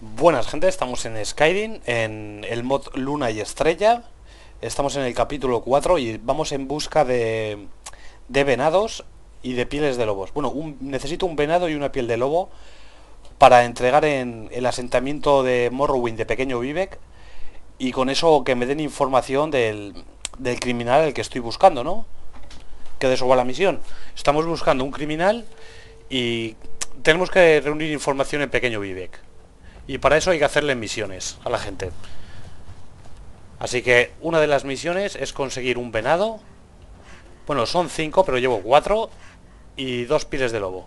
Buenas gente, estamos en Skyrim, en el mod Luna y Estrella. Estamos en el capítulo 4 y vamos en busca de, venados y de pieles de lobos. Bueno, necesito un venado y una piel de lobo Para entregar en el asentamiento de Morrowind de Pequeño Vivek Y con eso que me den información del, del criminal al que estoy buscando, ¿no? Que de eso va la misión. Estamos buscando un criminal y tenemos que reunir información en Pequeño Vivek y para eso hay que hacerle misiones a la gente. Así que una de las misiones es conseguir un venado. Bueno, son cinco, pero llevo cuatro. Y dos pieles de lobo.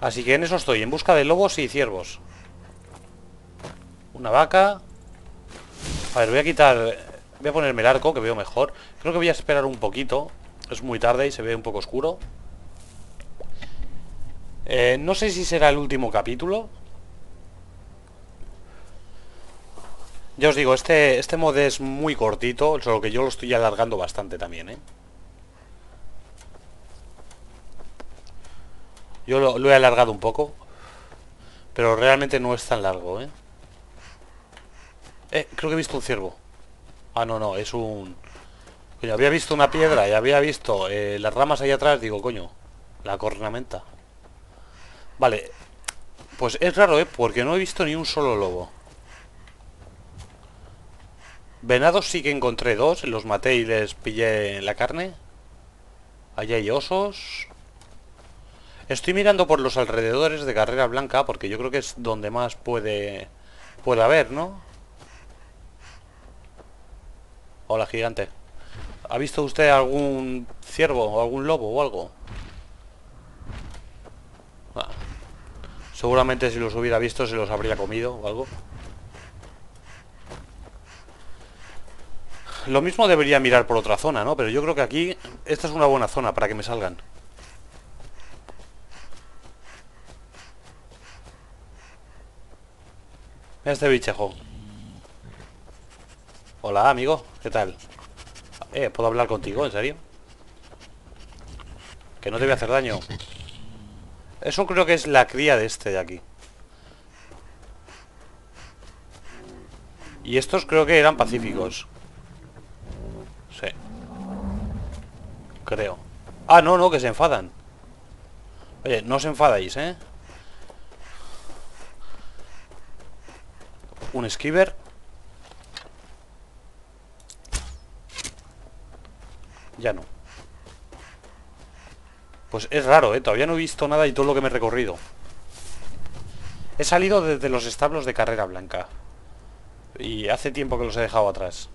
Así que en eso estoy, en busca de lobos y ciervos. Una vaca. A ver, voy a quitar... Voy a ponerme el arco, que veo mejor. Creo que voy a esperar un poquito. Es muy tarde y se ve un poco oscuro. Eh, no sé si será el último capítulo. Ya os digo, este, este mod es muy cortito, solo que yo lo estoy alargando bastante también, ¿eh? Yo lo, he alargado un poco, pero realmente no es tan largo, ¿eh? Eh, creo que he visto un ciervo. Ah, no, no, es un... Coño, había visto una piedra y había visto eh, las ramas ahí atrás, digo, coño, la cornamenta. Vale, pues es raro, ¿eh? Porque no he visto ni un solo lobo. Venados sí que encontré dos, los maté y les pillé la carne. Allí hay osos. Estoy mirando por los alrededores de Carrera Blanca porque yo creo que es donde más puede, puede haber, ¿no? Hola, gigante. ¿Ha visto usted algún ciervo o algún lobo o algo? Ah. Seguramente si los hubiera visto se los habría comido o algo. Lo mismo debería mirar por otra zona, ¿no? Pero yo creo que aquí esta es una buena zona para que me salgan. Mira este bichejo. Hola, amigo. ¿Qué tal? Eh, ¿puedo hablar contigo? ¿En serio? Que no te voy a hacer daño. Eso creo que es la cría de este de aquí. Y estos creo que eran pacíficos. Creo. Ah, no, no, que se enfadan. Oye, no os enfadáis, ¿eh? Un esquiver. Ya no. Pues es raro, ¿eh? Todavía no he visto nada y todo lo que me he recorrido. He salido desde los establos de Carrera Blanca. Y hace tiempo que los he dejado atrás.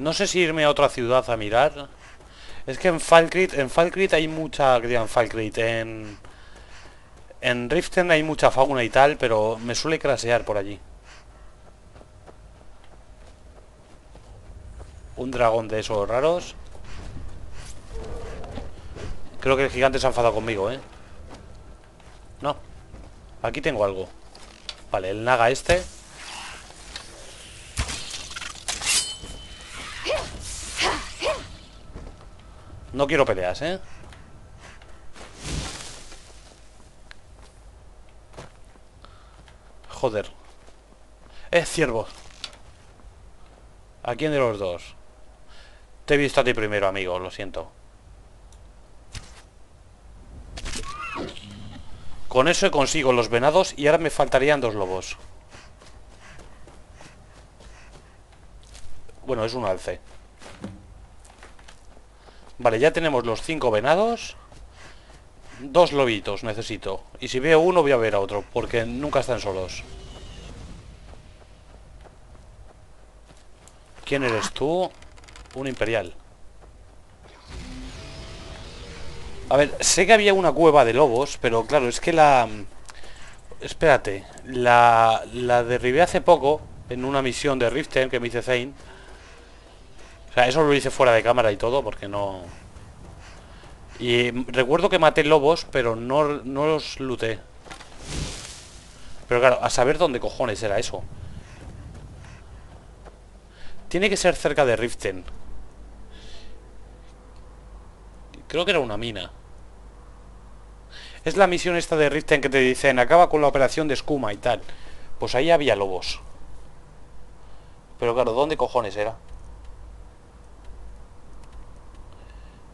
No sé si irme a otra ciudad a mirar. Es que en Falkrit, en Falkrit hay mucha... en Falkrit? En... En Riften hay mucha fauna y tal, pero me suele crasear por allí. Un dragón de esos raros. Creo que el gigante se ha enfadado conmigo, ¿eh? No. Aquí tengo algo. Vale, el naga este. No quiero peleas, ¿eh? Joder. Es ciervo. ¿A quién de los dos? Te he visto a ti primero, amigo, lo siento. Con eso consigo los venados y ahora me faltarían dos lobos. Bueno, es un alce. Vale, ya tenemos los cinco venados. Dos lobitos necesito. Y si veo uno voy a ver a otro, porque nunca están solos. ¿Quién eres tú? Un imperial. A ver, sé que había una cueva de lobos, pero claro, es que la... Espérate, la, la derribé hace poco en una misión de Riften que me hice Zane o sea, eso lo hice fuera de cámara y todo porque no... Y recuerdo que maté lobos, pero no, no los luté. Pero claro, a saber dónde cojones era eso. Tiene que ser cerca de Riften. Creo que era una mina. Es la misión esta de Riften que te dicen, acaba con la operación de escuma y tal. Pues ahí había lobos. Pero claro, ¿dónde cojones era?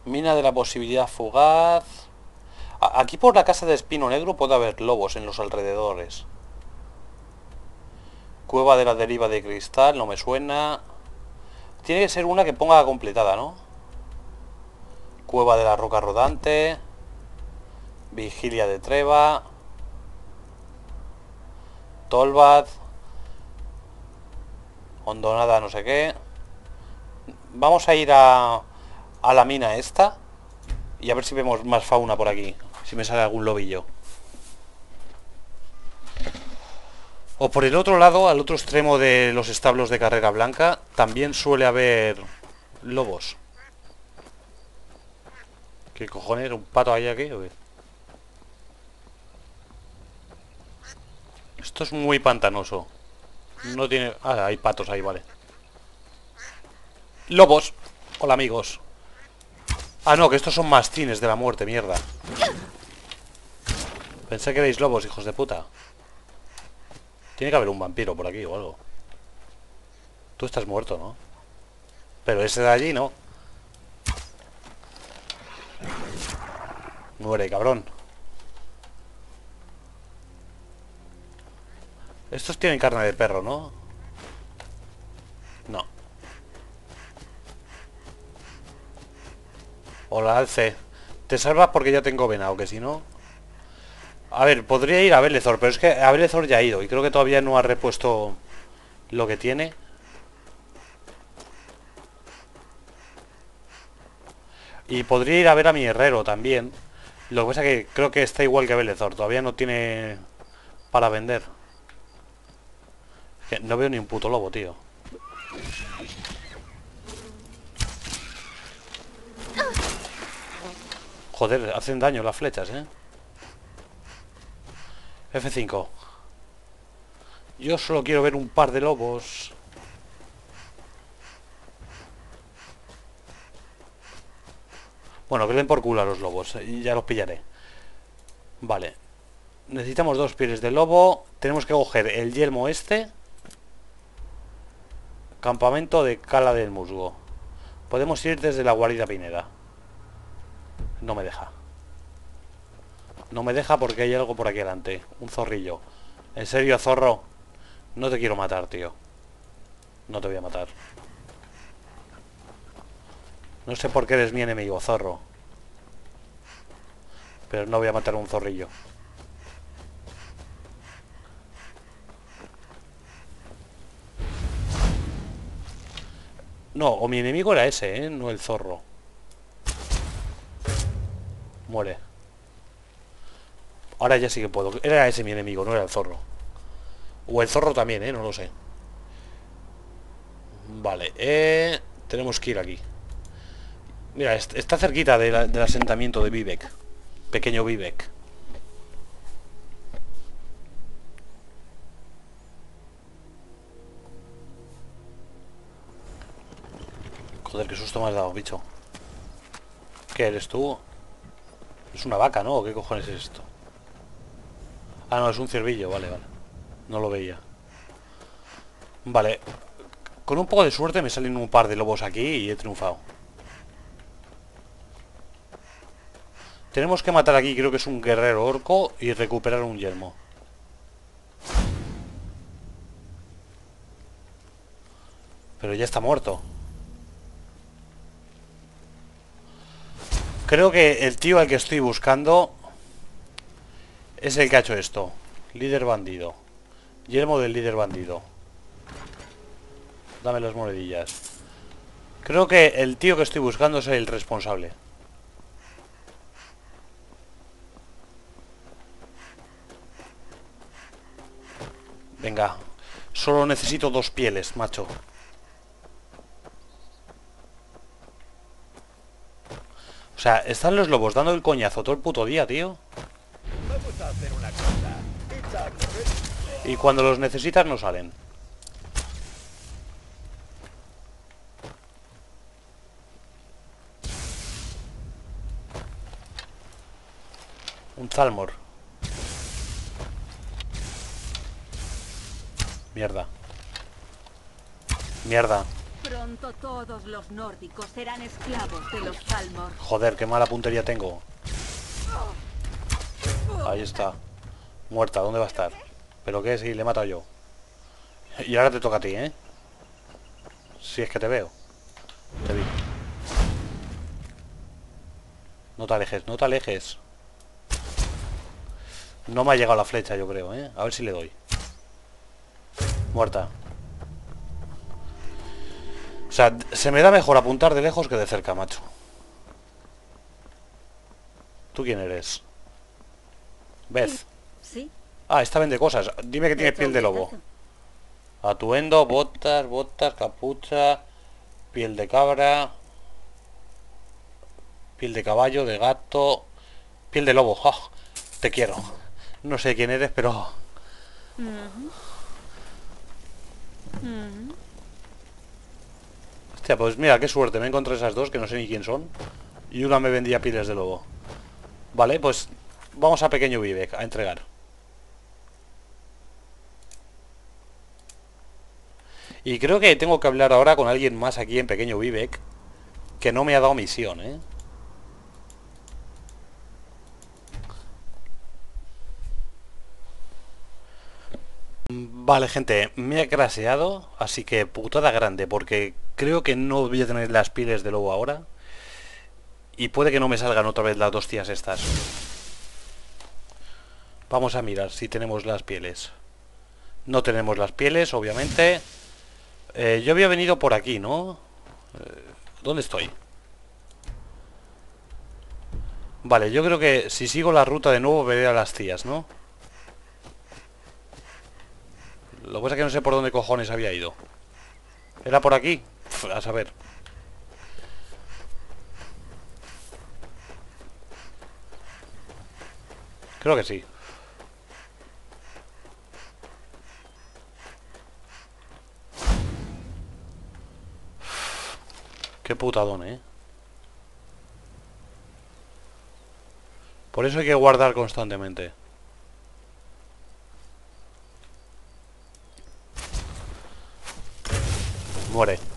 Mina de la posibilidad fugaz. Aquí por la casa de Espino Negro puede haber lobos en los alrededores. Cueva de la deriva de cristal, no me suena. Tiene que ser una que ponga completada, ¿no? Cueva de la roca rodante. Vigilia de Treva. Tolbad. Hondonada no sé qué. Vamos a ir a, a la mina esta. Y a ver si vemos más fauna por aquí. Si me sale algún lobillo. O por el otro lado, al otro extremo de los establos de carrera blanca, también suele haber lobos. ¿Qué cojones? ¿Un pato ahí aquí? Esto es muy pantanoso. No tiene... Ah, hay patos ahí, vale. Lobos. Hola, amigos. Ah, no, que estos son mastines de la muerte, mierda. Pensé que erais lobos, hijos de puta. Tiene que haber un vampiro por aquí o algo. Tú estás muerto, ¿no? Pero ese de allí, ¿no? Muere, cabrón. Estos tienen carne de perro, ¿no? Hola, Alce. Te salvas porque ya tengo venado, que si no... A ver, podría ir a Belezor, pero es que a Belezor ya ha ido y creo que todavía no ha repuesto lo que tiene. Y podría ir a ver a mi herrero también. Lo que pasa es que creo que está igual que Belezor, todavía no tiene para vender. No veo ni un puto lobo, tío. Joder, hacen daño las flechas, ¿eh? F5. Yo solo quiero ver un par de lobos. Bueno, que den por culo a los lobos. Y ya los pillaré. Vale. Necesitamos dos pieles de lobo. Tenemos que coger el yelmo este. Campamento de Cala del Musgo. Podemos ir desde la guarida Pineda. No me deja. No me deja porque hay algo por aquí adelante. Un zorrillo. En serio, zorro. No te quiero matar, tío. No te voy a matar. No sé por qué eres mi enemigo, zorro. Pero no voy a matar a un zorrillo. No, o mi enemigo era ese, ¿eh? No el zorro. Muere. Ahora ya sí que puedo. Era ese mi enemigo, no era el zorro. O el zorro también, ¿eh? No lo sé. Vale, eh, tenemos que ir aquí. Mira, está cerquita del asentamiento de Vivek. Pequeño Vivek. Joder, qué susto me has dado, bicho. ¿Qué eres tú? Es una vaca, ¿no? ¿Qué cojones es esto? Ah, no, es un ciervillo, vale, vale. No lo veía. Vale. Con un poco de suerte me salen un par de lobos aquí y he triunfado. Tenemos que matar aquí, creo que es un guerrero orco y recuperar un yelmo. Pero ya está muerto. Creo que el tío al que estoy buscando es el que ha hecho esto. Líder bandido. Yelmo del líder bandido. Dame las monedillas. Creo que el tío que estoy buscando es el responsable. Venga. Solo necesito dos pieles, macho. O sea, están los lobos dando el coñazo todo el puto día, tío. Y cuando los necesitas no salen. Un Zalmor. Mierda. Mierda. Pronto todos los nórdicos serán esclavos de los Zalmor. Joder, qué mala puntería tengo. Ahí está. Muerta, ¿dónde va a estar? ¿Pero qué? Sí, le he matado yo. Y ahora te toca a ti, ¿eh? Si es que te veo. Te vi. No te alejes, no te alejes. No me ha llegado la flecha, yo creo, ¿eh? A ver si le doy. Muerta. O sea, se me da mejor apuntar de lejos que de cerca, macho. ¿Tú quién eres? Beth. ¿Sí? Ah, esta vende cosas. Dime que tiene piel de lobo. Atuendo, botas, botas, capucha, piel de cabra, piel de caballo, de gato, piel de lobo. ¡Ja! Te quiero. No sé quién eres, pero... Pues mira, qué suerte. Me encontré esas dos que no sé ni quién son. Y una me vendía pieles de lobo. Vale, pues vamos a Pequeño Vivek a entregar. Y creo que tengo que hablar ahora con alguien más aquí en Pequeño Vivek que no me ha dado misión, ¿eh? Vale, gente, me ha craseado, así que putada grande, porque creo que no voy a tener las pieles de lobo ahora. Y puede que no me salgan otra vez las dos tías estas. Vamos a mirar si tenemos las pieles. No tenemos las pieles, obviamente. Eh, yo había venido por aquí, ¿no? Eh, ¿Dónde estoy? Vale, yo creo que si sigo la ruta de nuevo veré a las tías, ¿no? Lo que pasa es que no sé por dónde cojones había ido. ¿Era por aquí? A saber. Creo que sí. Qué putadón, ¿eh? Por eso hay que guardar constantemente. Muere.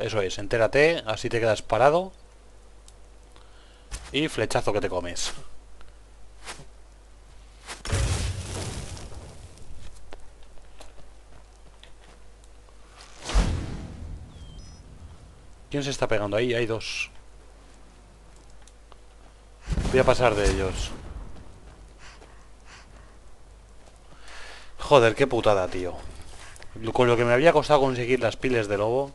Eso es, entérate, así te quedas parado. Y flechazo que te comes. ¿Quién se está pegando ahí? Hay dos. Voy a pasar de ellos. Joder, qué putada, tío. Con lo que me había costado conseguir las piles de lobo.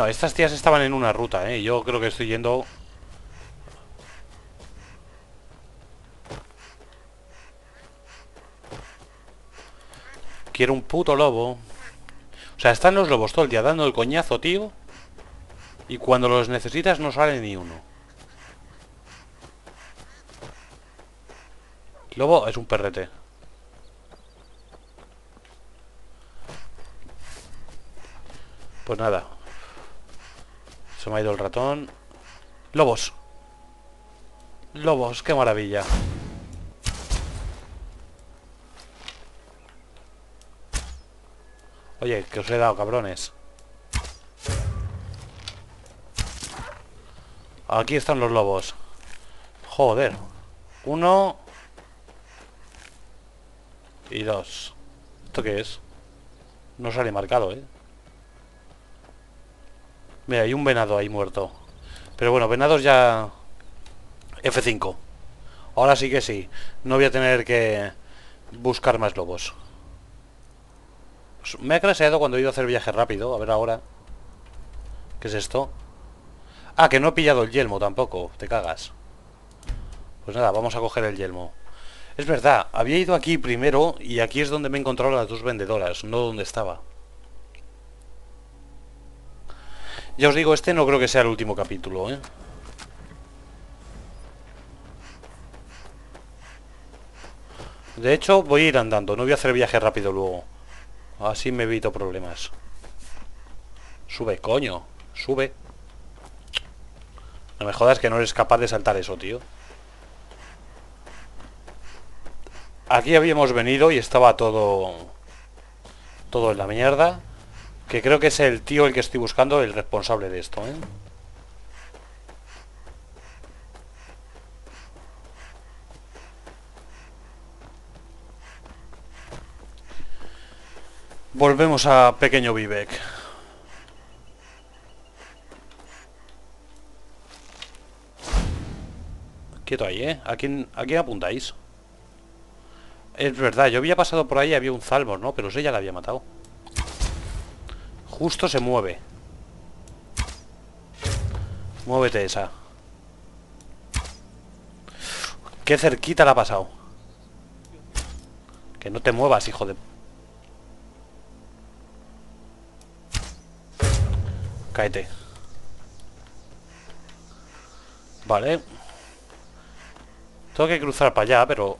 No, estas tías estaban en una ruta, ¿eh? Yo creo que estoy yendo... Quiero un puto lobo. O sea, están los lobos todo el día dando el coñazo, tío. Y cuando los necesitas no sale ni uno. Lobo es un perrete. Pues nada, se me ha ido el ratón. Lobos. Lobos, qué maravilla. Oye, que os he dado, cabrones. Aquí están los lobos. Joder. Uno. Y dos. ¿Esto qué es? No sale marcado, ¿eh? Mira, hay un venado ahí muerto. Pero bueno, venados ya... F5. Ahora sí que sí. No voy a tener que buscar más lobos. Pues me ha craseado cuando he ido a hacer viaje rápido. A ver ahora. ¿Qué es esto? Ah, que no he pillado el yelmo tampoco. Te cagas. Pues nada, vamos a coger el yelmo. Es verdad, había ido aquí primero y aquí es donde me he encontrado las dos vendedoras, no donde estaba. Ya os digo, este no creo que sea el último capítulo, ¿eh? De hecho, voy a ir andando, no voy a hacer viaje rápido luego. Así me evito problemas. Sube, coño, sube. No me jodas que no eres capaz de saltar eso, tío. Aquí habíamos venido y estaba todo... Todo en la mierda. Que creo que es el tío el que estoy buscando, el responsable de esto, ¿eh? Volvemos a Pequeño Vivek. Quieto ahí, ¿eh? ¿A quién, ¿A quién apuntáis? Es verdad, yo había pasado por ahí y había un Zalmor, ¿no? Pero ya la había matado. Justo se mueve. Muévete esa. Qué cerquita la ha pasado. Que no te muevas, hijo de... Cáete. Vale. Tengo que cruzar para allá, pero...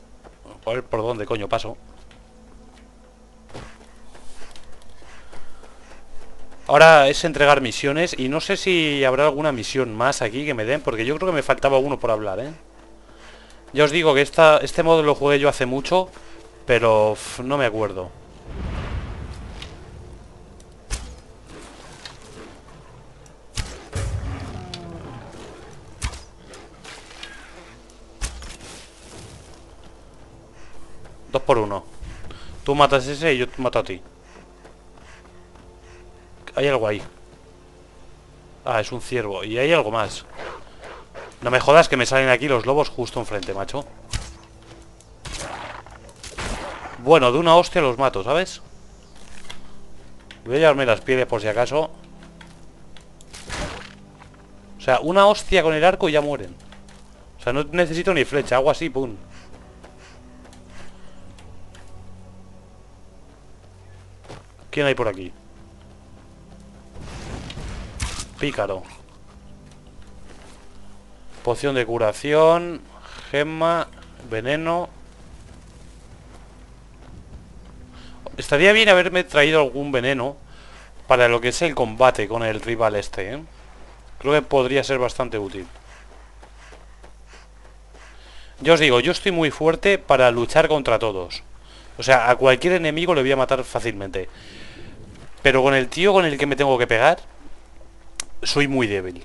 A ver por dónde coño paso. Ahora es entregar misiones y no sé si habrá alguna misión más aquí que me den, porque yo creo que me faltaba uno por hablar, ¿eh? Ya os digo que este modo lo jugué yo hace mucho, pero no me acuerdo. Dos por uno. Tú matas ese y yo mato a ti. Hay algo ahí. Ah, es un ciervo. Y hay algo más. No me jodas que me salen aquí los lobos justo enfrente, macho. Bueno, de una hostia los mato, ¿sabes? Voy a llevarme las pieles por si acaso. O sea, una hostia con el arco y ya mueren. O sea, no necesito ni flecha, hago así, pum. ¿Quién hay por aquí? Pícaro. Poción de curación. Gemma. Veneno. Estaría bien haberme traído algún veneno para lo que es el combate con el rival este, ¿eh? Creo que podría ser bastante útil. Ya os digo, yo estoy muy fuerte para luchar contra todos. O sea, a cualquier enemigo le voy a matar fácilmente. Pero con el tío con el que me tengo que pegar, soy muy débil.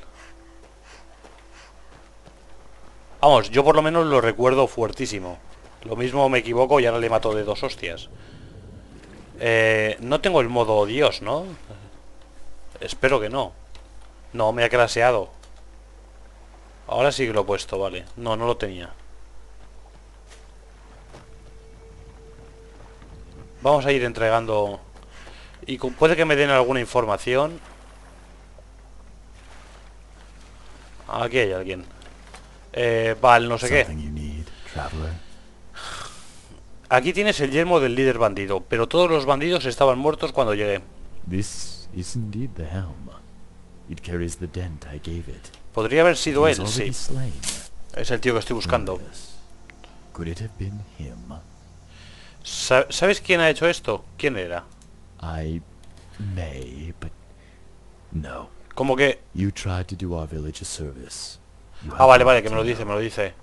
Vamos, yo por lo menos lo recuerdo fuertísimo. Lo mismo me equivoco y ahora le mato de dos hostias. Eh, no tengo el modo Dios, ¿no? Espero que no. No, me ha claseado. Ahora sí que lo he puesto, vale. No, no lo tenía. Vamos a ir entregando... Y puede que me den alguna información. Aquí hay alguien. Eh, vale, no sé qué. Aquí tienes el yelmo del líder bandido, pero todos los bandidos estaban muertos cuando llegué. Podría haber sido él, sí. Es el tío que estoy buscando. ¿Sabes quién ha hecho esto? ¿Quién era? I may, but no. Como que... You tried to do our village a service. Ah, vale, vale, que me lo dice, me lo dice.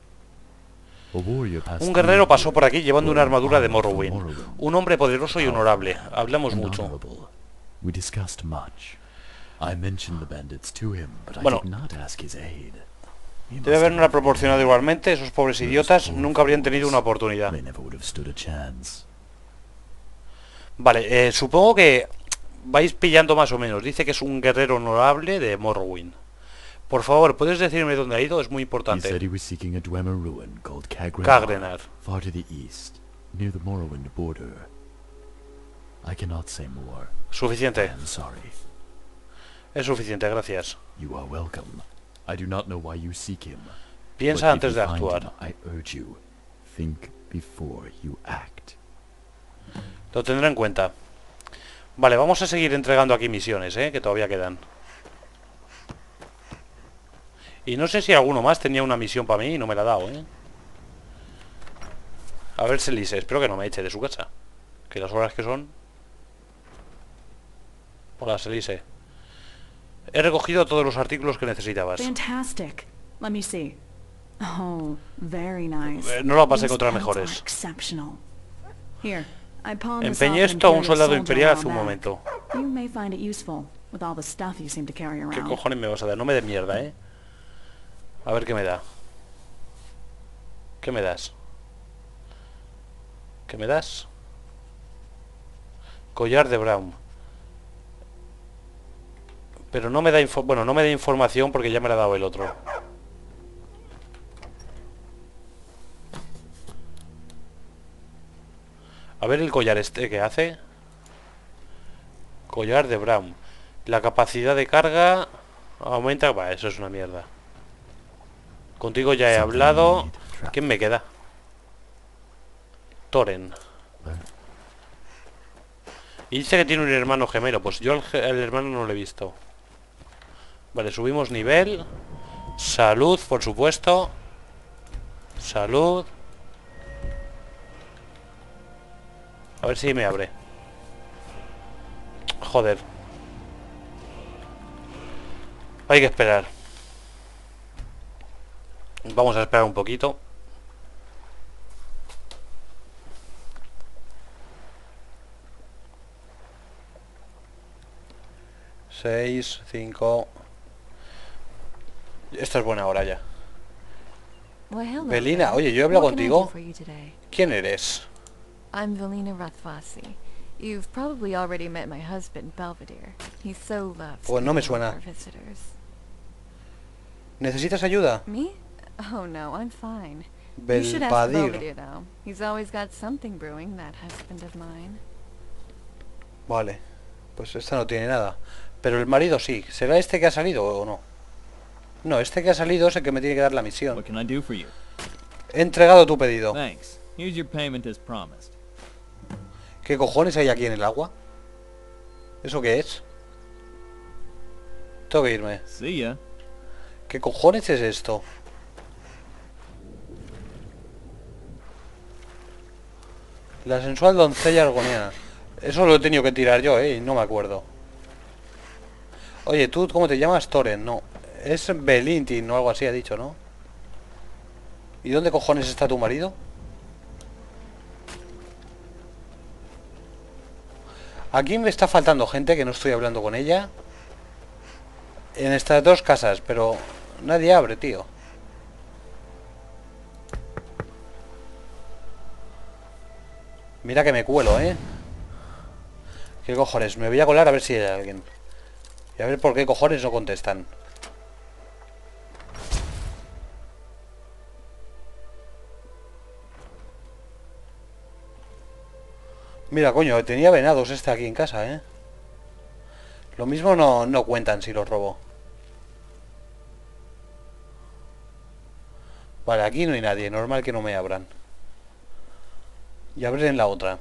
Un guerrero pasó por aquí llevando una armadura de Morrowind. Un hombre poderoso y honorable. Hablamos mucho. Bueno, debe habernos proporcionado igualmente. Esos pobres idiotas nunca habrían tenido una oportunidad. Vale, eh, supongo que vais pillando más o menos. Dice que es un guerrero honorable de Morrowind. Por favor, ¿puedes decirme dónde ha ido? Es muy importante. Kagrenar. Far to the east, near the Morrowind border. I cannot say more. Suficiente. I'm sorry. Es suficiente, gracias. You are welcome. I do not know why you seek him. Piensa antes de actuar. I urge you, think before you act. Lo tendré en cuenta. Vale, vamos a seguir entregando aquí misiones, ¿eh? Que todavía quedan. Y no sé si alguno más tenía una misión para mí y no me la ha dado, ¿eh? A ver, Selise, espero que no me eche de su casa. Que las horas que son... Hola, Selise. He recogido todos los artículos que necesitabas. Fantastic. Let me see. Oh, very nice. Eh, no lo vas a encontrar mejores. Here, Empeñé esto a un soldado imperial hace un momento. ¿Qué cojones me vas a dar? No me des mierda, ¿eh? A ver qué me da. ¿Qué me das? ¿Qué me das? Collar de Brown. Pero no me da info bueno, no me da información porque ya me la ha dado el otro. A ver el collar este que hace. Collar de Brown. La capacidad de carga aumenta... Va, eso es una mierda. Contigo ya he hablado. ¿Quién me queda? Toren. Y dice que tiene un hermano gemelo. Pues yo el hermano no lo he visto. Vale, subimos nivel. Salud, por supuesto. Salud. A ver si me abre. Joder. Hay que esperar. Vamos a esperar un poquito. Seis, cinco. Esta es buena hora ya. Belina, oye, yo he hablado contigo. ¿Quién eres? I'm Velina Rathvasi. You've probably already met my husband, Belvedere. He's so loved. Pues to no me suena. our visitors. ¿Necesitas ayuda? Me? Oh no, I'm fine. You should ask Belpadir. Belvedere though. He's always got something brewing, that husband of mine. Vale. Pues esta no tiene nada. Pero el marido sí. ¿Será este que ha salido o no? No, este que ha salido es el que me tiene que dar la misión. What can I do for you? He entregado tu pedido. Thanks. Here's your payment as promised. ¿Qué cojones hay aquí en el agua? ¿Eso qué es? Tengo que irme. See ya. ¿Qué cojones es esto? La sensual doncella argoniana. Eso lo he tenido que tirar yo, eh, y no me acuerdo. Oye, ¿tú cómo te llamas? Toren, no. Es Belintin o algo así ha dicho, ¿no? ¿Y dónde cojones está tu marido? Aquí me está faltando gente que no estoy hablando con ella. En estas dos casas, pero nadie abre, tío. Mira que me cuelo, ¿eh? ¿Qué cojones? Me voy a colar a ver si hay alguien. Y a ver por qué cojones no contestan. Mira, coño, tenía venados este aquí en casa, ¿eh? Lo mismo no, no cuentan si los robo. Vale, aquí no hay nadie. Normal que no me abran. Y abren la otra.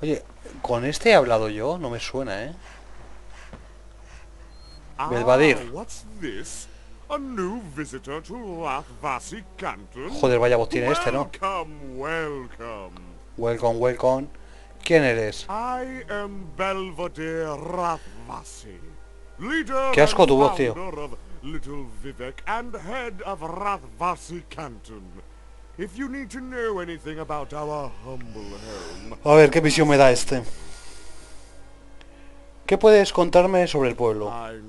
Oye, ¿con este he hablado yo? No me suena, ¿eh? Belvadir. What's this? A new visitor to Rathvasi Canton? Joder, vaya voz tiene este, ¿no? Welcome, welcome. Welcome, welcome. ¿Quién eres? I am Belvedere Rathvasi, leader Qué asco tu voz, tío. Little Vivek and head of Rathvasi Canton. If you need to know anything about our humble home, A ver, ¿qué visión me da este? ¿Qué puedes contarme sobre el pueblo? I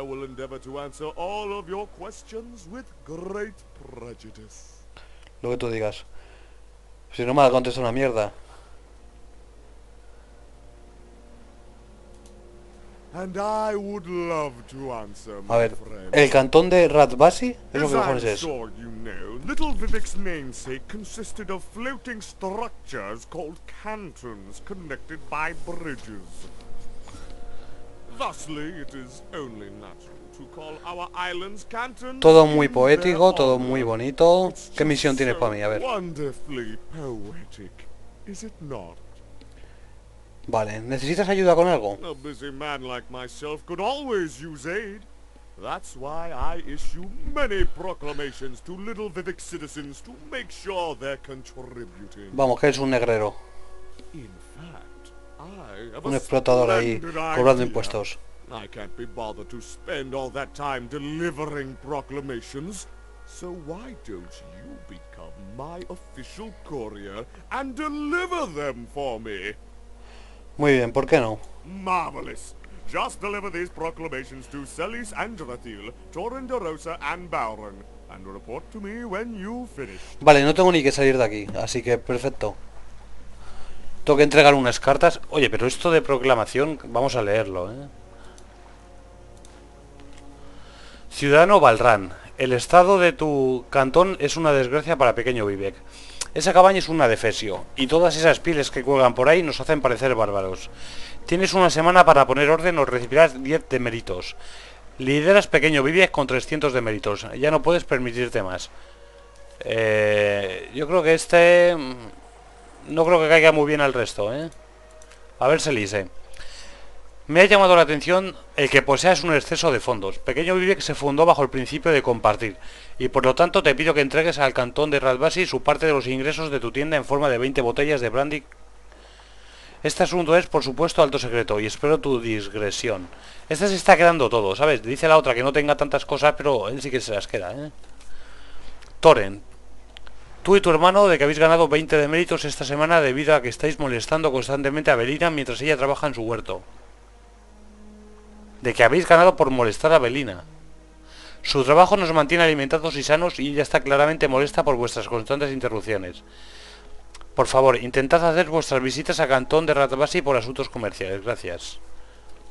will endeavor to answer all of your questions with great prejudice. Lo que tú digas. Si no me ha contestado una mierda. And I would love to answer, my A ver. ¿el cantón de Rathbasi? ¿Eso As qué I'm cojones es? sure you know, Little Vivek's namesake consisted of floating structures called cantons connected by bridges. Thusly, it is only natural to call our islands Canton Todo muy poético, todo muy bonito. ¿Qué misión tienes para mí? A ver. Wonderfully poetic, is it not? Vale, ¿necesitas ayuda con algo? A busy man like myself could always use aid. That's why I issue many proclamations to Little Vivic citizens to make sure they're contributing. Vamos, que es un negrero. In fact, I have Un explotador ahí, cobrando idea. impuestos. I can't be bothered to spend all that time delivering proclamations. So why don't you become my official courier and deliver them for me? Muy bien, ¿por qué no? Marvelous. Just deliver these proclamations to Celis Torin de Rosa and Bowron, and report to me when you finish. Vale, no tengo ni que salir de aquí, así que perfecto. Tengo que entregar unas cartas. Oye, pero esto de proclamación, vamos a leerlo, ¿eh? Ciudadano Balrán, el estado de tu cantón es una desgracia para pequeño Vivek. Esa cabaña es una defesio, y todas esas pieles que cuelgan por ahí nos hacen parecer bárbaros. Tienes una semana para poner orden o recibirás 10 de méritos. Lideras pequeño Vivek con 300 de méritos. Ya no puedes permitirte más. Eh, yo creo que este... mm, No creo que caiga muy bien al resto, ¿eh? A ver, Selise. Me ha llamado la atención el que poseas un exceso de fondos. Pequeño Vivek se fundó bajo el principio de compartir. Y por lo tanto te pido que entregues al cantón de Radbasi su parte de los ingresos de tu tienda en forma de 20 botellas de brandy. Este asunto es, por supuesto, alto secreto y espero tu digresión. Este se está quedando todo, ¿sabes? Dice la otra que no tenga tantas cosas, pero él sí que se las queda, ¿eh? Toren, Tú y tu hermano de que habéis ganado 20 de méritos esta semana debido a que estáis molestando constantemente a Belina mientras ella trabaja en su huerto. De que habéis ganado por molestar a Belina. Su trabajo nos mantiene alimentados y sanos y ella está claramente molesta por vuestras constantes interrupciones. Por favor, intentad hacer vuestras visitas a Cantón de Ratabasi por asuntos comerciales. Gracias.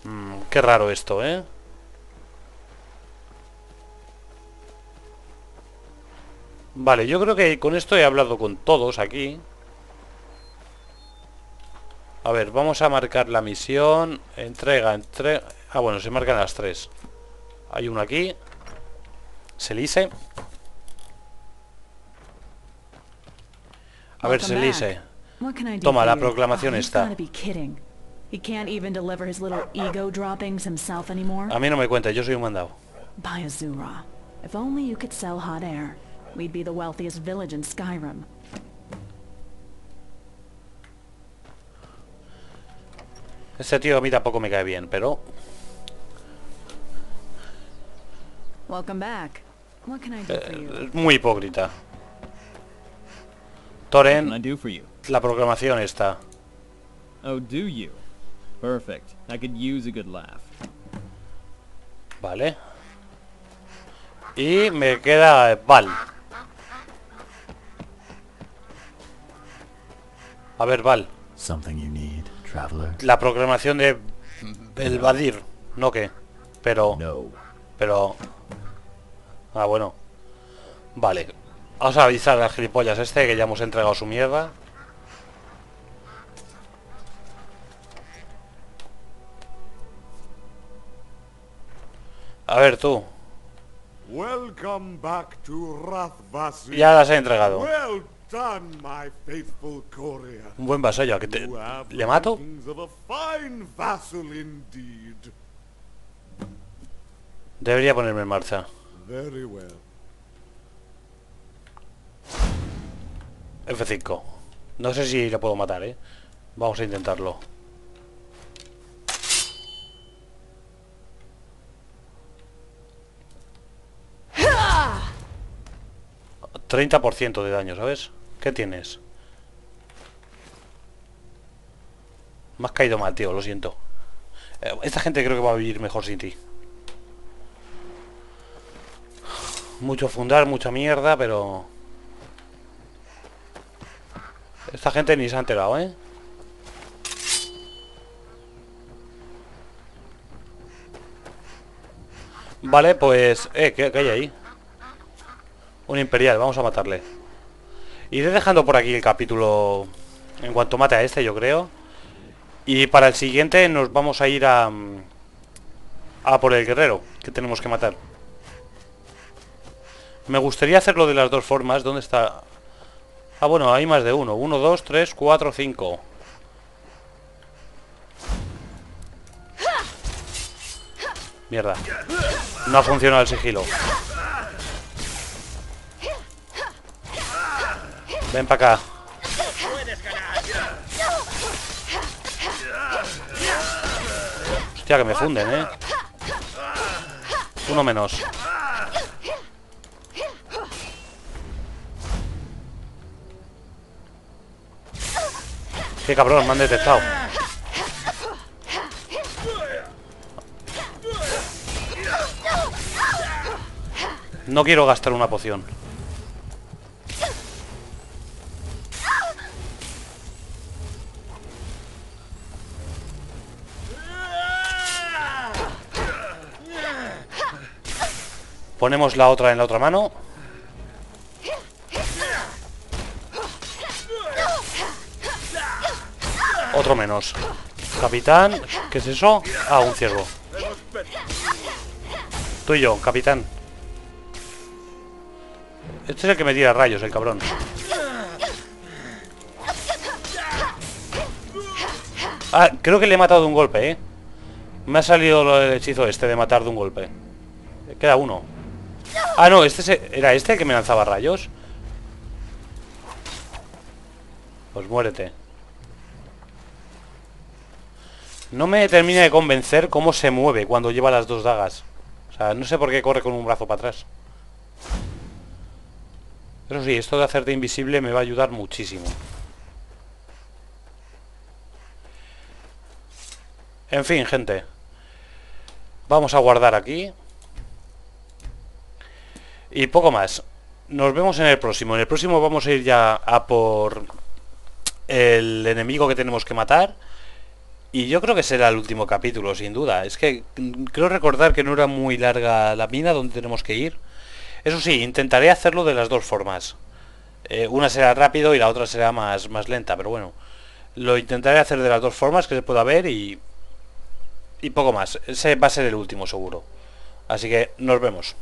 Mm, qué raro esto, ¿eh? Vale, yo creo que con esto he hablado con todos aquí. A ver, vamos a marcar la misión. Entrega, entrega... Ah, bueno, se marcan las tres. Hay uno aquí. Selise. A ver, Selise. Toma, la proclamación oh, anymore? A mí no me cuenta, yo soy un mandado. If only you could sell hot air. We'd be the wealthiest village in Skyrim. Este tío a mí tampoco me cae bien, pero... Welcome back. What can I do for you? eh, muy hipócrita. Toren, la proclamación está. Oh, do you? Perfect. I could use a good laugh. Vale. Y me queda Val. A ver, Val. Something you need? La proclamación de Belvadir. No que. Pero... No. Pero... Ah, bueno. Vale. Vamos a avisar al gilipollas este que ya hemos entregado su mierda. A ver tú. Welcome back to Rathvasi. Ya las he entregado. Well done, my faithful courier. Un buen vasallo. ¿a que te... You have ¿Le mato? makings of a fine vassal indeed. Debería ponerme en marcha. Very well. F5. No sé si le puedo matar, ¿eh? Vamos a intentarlo. ...30% de daño, ¿sabes? ¿Qué tienes? Me has caído mal, tío, lo siento. Eh, Esta gente creo que va a vivir mejor sin ti. Mucho fundar, mucha mierda, pero... Esta gente ni se ha enterado, ¿eh? Vale, pues... Eh, ¿qué, qué hay ahí? Un imperial, vamos a matarle. Iré dejando por aquí el capítulo... En cuanto mate a este, yo creo. Y para el siguiente nos vamos a ir a... mm, a por el guerrero que tenemos que matar. Me gustaría hacerlo de las dos formas. ¿Dónde está? Ah, bueno, hay más de uno. Uno, dos, tres, cuatro, cinco. Mierda. No ha funcionado el sigilo. Ven para acá. Hostia, que me funden, ¿eh? Uno menos. Qué cabrón, me han detectado. No quiero gastar una poción. Ponemos la otra en la otra mano. Otro menos. Capitán, ¿qué es eso? Ah, un ciervo. Tú y yo, capitán. Este es el que me tira rayos, el cabrón. Ah, creo que le he matado de un golpe, ¿eh? Me ha salido el hechizo este de matar de un golpe. Queda uno. Ah, no, este era este que me lanzaba rayos. Pues muérete. No me termina de convencer cómo se mueve cuando lleva las dos dagas. O sea, no sé por qué corre con un brazo para atrás. Eso sí, esto de hacerte invisible me va a ayudar muchísimo. En fin, gente. Vamos a guardar aquí. Y poco más. Nos vemos en el próximo. En el próximo vamos a ir ya a por el enemigo que tenemos que matar. Y yo creo que será el último capítulo, sin duda. Es que creo recordar que no era muy larga la mina donde tenemos que ir. Eso sí, intentaré hacerlo de las dos formas. Eh, una será rápido y la otra será más, más lenta, pero bueno. Lo intentaré hacer de las dos formas que se pueda ver y... Y poco más. Ese va a ser el último seguro. Así que nos vemos.